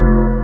you